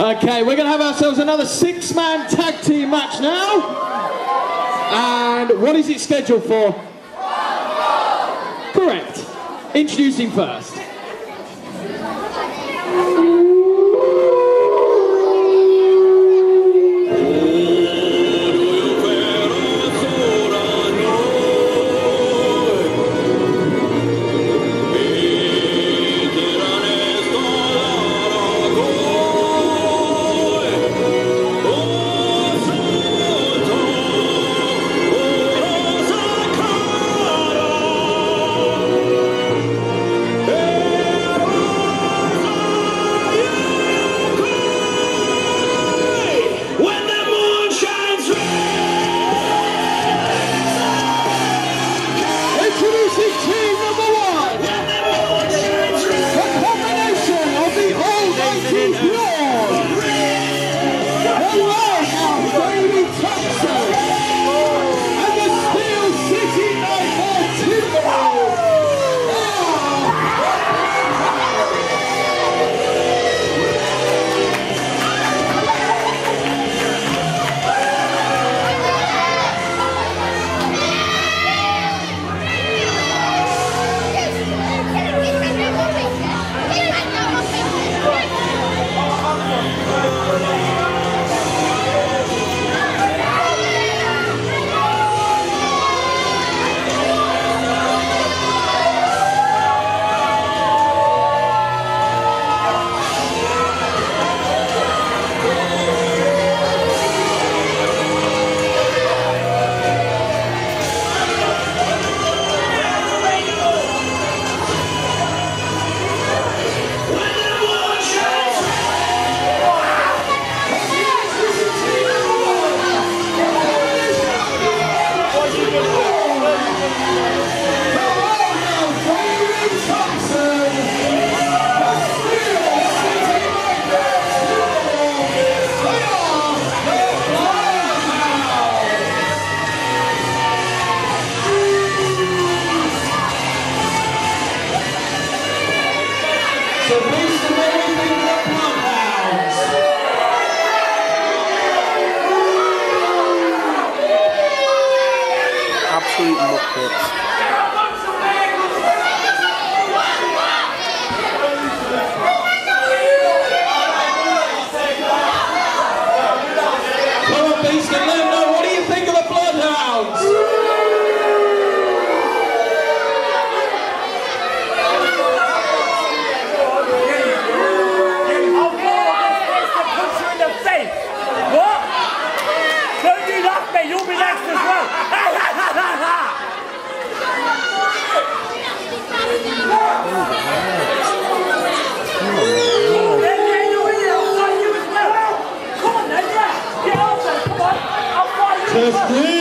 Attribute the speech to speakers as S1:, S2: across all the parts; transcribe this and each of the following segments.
S1: Okay, we're going to have ourselves another six-man tag team match now. And what is it scheduled for? Correct. Introducing first. Yes, please.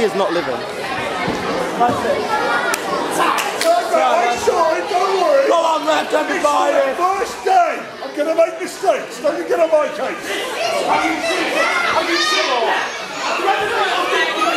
S2: He is not living.
S3: Come on, left, everybody! First day! I'm gonna make mistakes, don't you get on my case?
S2: Killing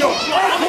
S3: よ。